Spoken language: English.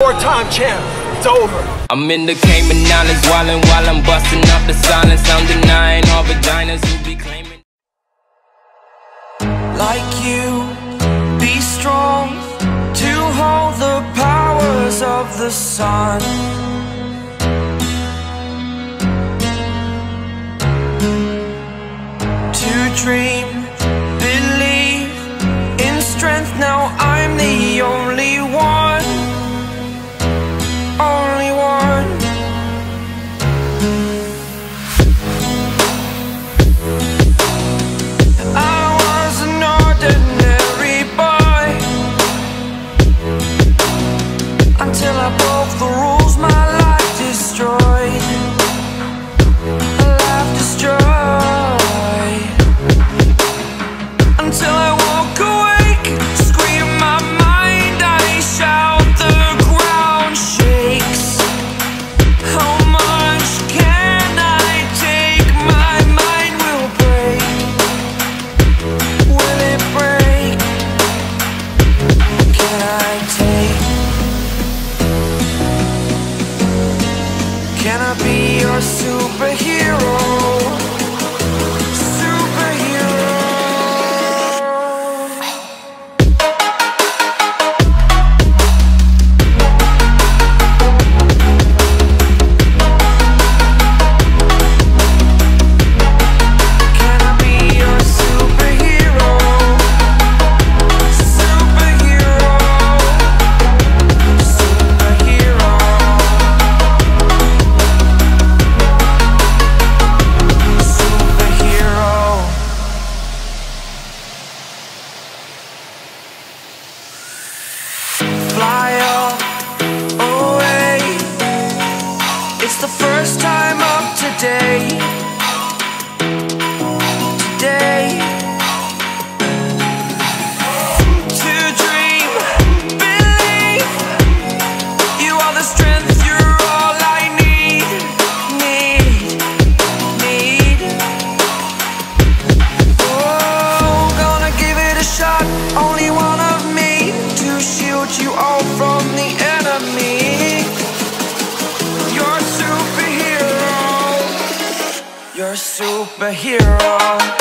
Four time champ, it's over. I'm in the Cayman Islands, wildin' while I'm busting up the silence. I'm denying all vaginas who be claiming. Like you, be strong to hold the powers of the sun. To dream. It's the first time up today. superhero.